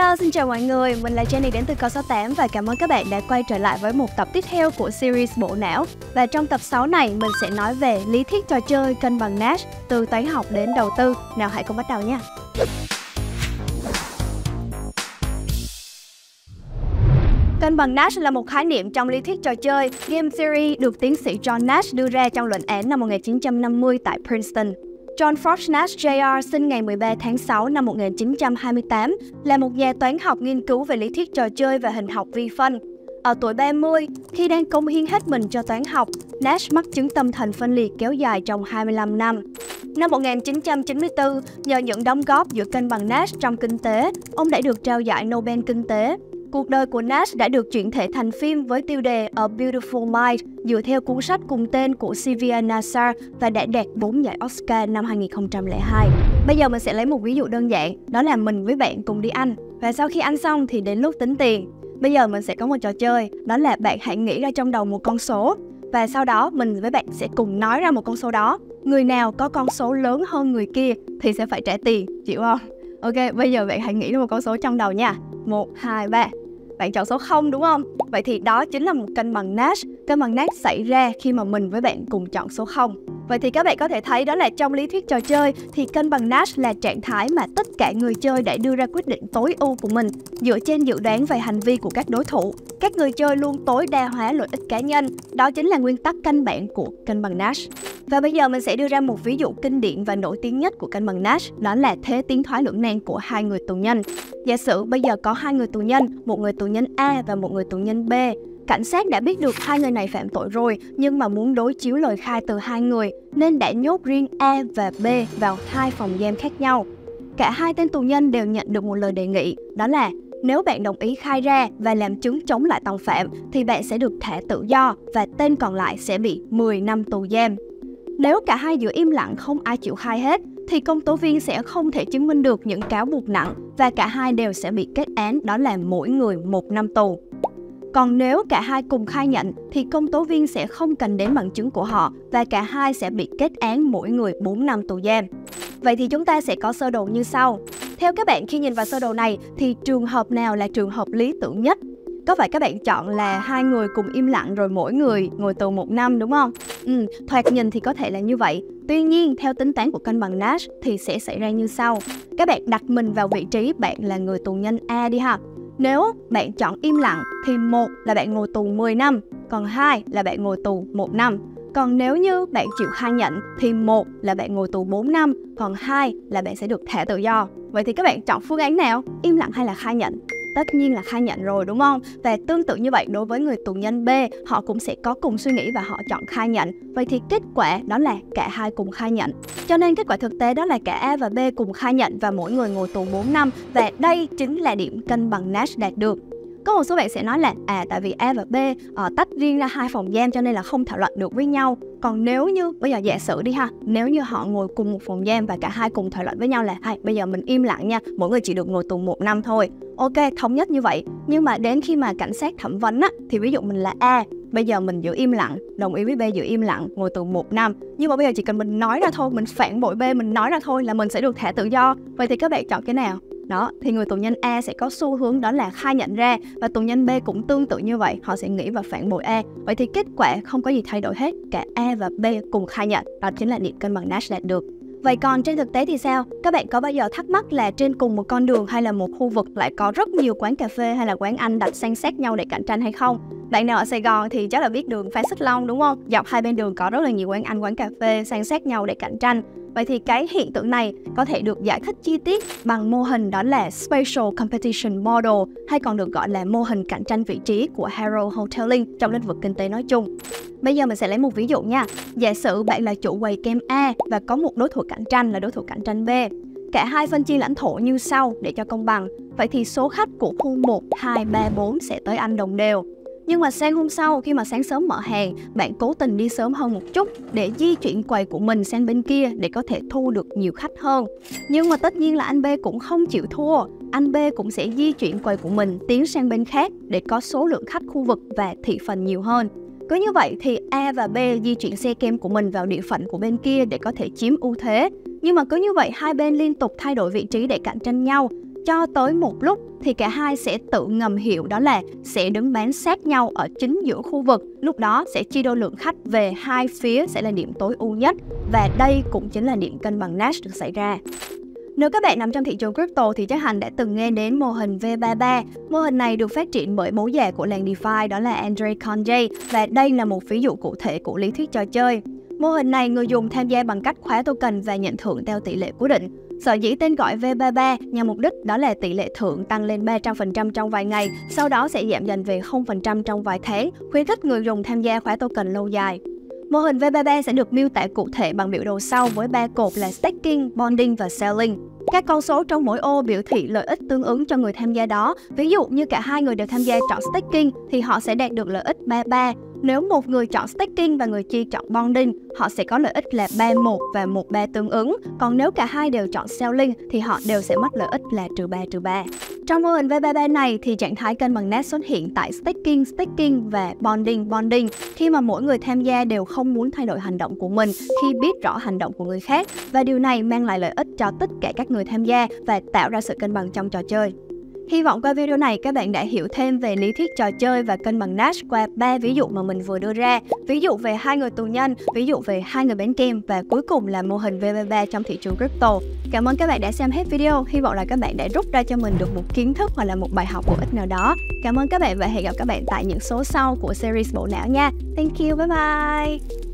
Hello, xin chào mọi người, mình là Jenny đến từ Câu 68 và cảm ơn các bạn đã quay trở lại với một tập tiếp theo của series Bộ não. Và trong tập 6 này, mình sẽ nói về lý thuyết trò chơi cân bằng Nash từ toán học đến đầu tư. Nào hãy cùng bắt đầu nha. Cân bằng Nash là một khái niệm trong lý thuyết trò chơi Game Theory được tiến sĩ John Nash đưa ra trong luận án năm 1950 tại Princeton. John Forbes Nash Jr. sinh ngày 13 tháng 6 năm 1928, là một nhà toán học nghiên cứu về lý thuyết trò chơi và hình học vi phân. Ở tuổi 30, khi đang công hiến hết mình cho toán học, Nash mắc chứng tâm thần phân liệt kéo dài trong 25 năm. Năm 1994, nhờ những đóng góp giữa cân bằng Nash trong kinh tế, ông đã được trao giải Nobel Kinh tế. Cuộc đời của Nash đã được chuyển thể thành phim với tiêu đề A Beautiful Mind dựa theo cuốn sách cùng tên của Sylvia Nassar và đã đạt 4 giải Oscar năm 2002. Bây giờ mình sẽ lấy một ví dụ đơn giản, đó là mình với bạn cùng đi ăn. Và sau khi ăn xong thì đến lúc tính tiền. Bây giờ mình sẽ có một trò chơi, đó là bạn hãy nghĩ ra trong đầu một con số và sau đó mình với bạn sẽ cùng nói ra một con số đó. Người nào có con số lớn hơn người kia thì sẽ phải trả tiền, chịu không? Ok, bây giờ bạn hãy nghĩ ra một con số trong đầu nha. 1, 2, 3 bạn chọn số 0 đúng không? Vậy thì đó chính là một cân bằng Nash. Cân bằng Nash xảy ra khi mà mình với bạn cùng chọn số 0. Vậy thì các bạn có thể thấy đó là trong lý thuyết trò chơi thì cân bằng Nash là trạng thái mà tất cả người chơi đã đưa ra quyết định tối ưu của mình dựa trên dự đoán về hành vi của các đối thủ. Các người chơi luôn tối đa hóa lợi ích cá nhân. Đó chính là nguyên tắc căn bản của cân bằng Nash. Và bây giờ mình sẽ đưa ra một ví dụ kinh điển và nổi tiếng nhất của cân bằng Nash, đó là thế tiến thoái lưỡng nan của hai người tù nhân. Giả sử bây giờ có hai người tù nhân, một người tù nhân A và một người tù nhân B. Cảnh sát đã biết được hai người này phạm tội rồi, nhưng mà muốn đối chiếu lời khai từ hai người, nên đã nhốt riêng A và B vào hai phòng giam khác nhau. Cả hai tên tù nhân đều nhận được một lời đề nghị, đó là nếu bạn đồng ý khai ra và làm chứng chống lại tòng phạm thì bạn sẽ được thả tự do và tên còn lại sẽ bị 10 năm tù giam. Nếu cả hai giữ im lặng không ai chịu khai hết thì công tố viên sẽ không thể chứng minh được những cáo buộc nặng và cả hai đều sẽ bị kết án đó là mỗi người một năm tù. Còn nếu cả hai cùng khai nhận thì công tố viên sẽ không cần đến bằng chứng của họ và cả hai sẽ bị kết án mỗi người 4 năm tù giam. Vậy thì chúng ta sẽ có sơ đồ như sau. Theo các bạn khi nhìn vào sơ đồ này thì trường hợp nào là trường hợp lý tưởng nhất? Có phải các bạn chọn là hai người cùng im lặng rồi mỗi người ngồi tù một năm đúng không? Ừ, thoạt nhìn thì có thể là như vậy. Tuy nhiên, theo tính toán của cân bằng Nash thì sẽ xảy ra như sau. Các bạn đặt mình vào vị trí bạn là người tù nhân A đi ha. Nếu bạn chọn im lặng thì một là bạn ngồi tù 10 năm, còn hai là bạn ngồi tù 1 năm. Còn nếu như bạn chịu khai nhận thì một là bạn ngồi tù 4 năm, còn hai là bạn sẽ được thả tự do. Vậy thì các bạn chọn phương án nào? Im lặng hay là khai nhận? Tất nhiên là khai nhận rồi đúng không? Và tương tự như vậy đối với người tù nhân B, họ cũng sẽ có cùng suy nghĩ và họ chọn khai nhận. Vậy thì kết quả đó là cả hai cùng khai nhận. Cho nên kết quả thực tế đó là cả A và B cùng khai nhận và mỗi người ngồi tù 4 năm và đây chính là điểm cân bằng Nash đạt được. Có một số bạn sẽ nói là à tại vì A và B uh, tách riêng ra hai phòng giam cho nên là không thảo luận được với nhau. Còn nếu như bây giờ giả sử đi ha, nếu như họ ngồi cùng một phòng giam và cả hai cùng thảo luận với nhau là hay bây giờ mình im lặng nha, mỗi người chỉ được ngồi tù một năm thôi. Ok, thống nhất như vậy. Nhưng mà đến khi mà cảnh sát thẩm vấn á, thì ví dụ mình là A, bây giờ mình giữ im lặng, đồng ý với B giữ im lặng, ngồi tù một năm. Nhưng mà bây giờ chỉ cần mình nói ra thôi, mình phản bội B, mình nói ra thôi là mình sẽ được thả tự do. Vậy thì các bạn chọn cái nào? Đó thì người tù nhân A sẽ có xu hướng đó là khai nhận ra và tù nhân B cũng tương tự như vậy họ sẽ nghĩ và phản bội A vậy thì kết quả không có gì thay đổi hết cả A và B cùng khai nhận đó chính là điểm cân bằng Nash đạt được Vậy còn trên thực tế thì sao? Các bạn có bao giờ thắc mắc là trên cùng một con đường hay là một khu vực lại có rất nhiều quán cà phê hay là quán ăn đặt san sát nhau để cạnh tranh hay không? Bạn nào ở Sài Gòn thì chắc là biết đường Phan Xích Long đúng không? Dọc hai bên đường có rất là nhiều quán ăn, quán cà phê san sát nhau để cạnh tranh. Vậy thì cái hiện tượng này có thể được giải thích chi tiết bằng mô hình đó là Spatial Competition Model hay còn được gọi là mô hình cạnh tranh vị trí của Harold hoteling trong lĩnh vực kinh tế nói chung. Bây giờ mình sẽ lấy một ví dụ nha. Giả sử bạn là chủ quầy kem A và có một đối thủ cạnh tranh là đối thủ cạnh tranh B. Cả hai phân chia lãnh thổ như sau để cho công bằng. Vậy thì số khách của khu 1, 2, 3, 4 sẽ tới anh đồng đều. Nhưng mà sang hôm sau khi mà sáng sớm mở hàng, bạn cố tình đi sớm hơn một chút để di chuyển quầy của mình sang bên kia để có thể thu được nhiều khách hơn. Nhưng mà tất nhiên là anh B cũng không chịu thua. Anh B cũng sẽ di chuyển quầy của mình tiến sang bên khác để có số lượng khách khu vực và thị phần nhiều hơn. Cứ như vậy thì A và B di chuyển xe kem của mình vào địa phận của bên kia để có thể chiếm ưu thế. Nhưng mà cứ như vậy hai bên liên tục thay đổi vị trí để cạnh tranh nhau cho tới một lúc thì cả hai sẽ tự ngầm hiểu đó là sẽ đứng bán sát nhau ở chính giữa khu vực. Lúc đó sẽ chia đôi lượng khách về hai phía sẽ là điểm tối ưu nhất và đây cũng chính là điểm cân bằng Nash được xảy ra. Nếu các bạn nằm trong thị trường crypto thì chắc hẳn đã từng nghe đến mô hình V33. Mô hình này được phát triển bởi bố già của làng DeFi đó là Andre Conjay và đây là một ví dụ cụ thể của lý thuyết trò chơi. Mô hình này người dùng tham gia bằng cách khóa token và nhận thưởng theo tỷ lệ cố định. Sở dĩ tên gọi V33 nhằm mục đích đó là tỷ lệ thưởng tăng lên 300% trong vài ngày, sau đó sẽ giảm dần về 0% trong vài tháng, khuyến khích người dùng tham gia khóa token lâu dài. Mô hình V33 sẽ được miêu tả cụ thể bằng biểu đồ sau với ba cột là staking, bonding và selling. Các con số trong mỗi ô biểu thị lợi ích tương ứng cho người tham gia đó. Ví dụ như cả hai người đều tham gia chọn staking thì họ sẽ đạt được lợi ích 33. Nếu một người chọn staking và người kia chọn bonding, họ sẽ có lợi ích là 31 và 13 tương ứng. Còn nếu cả hai đều chọn selling thì họ đều sẽ mất lợi ích là trừ 3 trừ 3. Trong mô hình V33 này thì trạng thái cân bằng net xuất hiện tại staking, staking và bonding, bonding khi mà mỗi người tham gia đều không muốn thay đổi hành động của mình khi biết rõ hành động của người khác và điều này mang lại lợi ích cho tất cả các người tham gia và tạo ra sự cân bằng trong trò chơi. Hy vọng qua video này các bạn đã hiểu thêm về lý thuyết trò chơi và cân bằng Nash qua ba ví dụ mà mình vừa đưa ra. Ví dụ về hai người tù nhân, ví dụ về hai người bán kem và cuối cùng là mô hình VV3 trong thị trường crypto. Cảm ơn các bạn đã xem hết video. Hy vọng là các bạn đã rút ra cho mình được một kiến thức hoặc là một bài học bổ ích nào đó. Cảm ơn các bạn và hẹn gặp các bạn tại những số sau của series bộ não nha. Thank you, bye bye.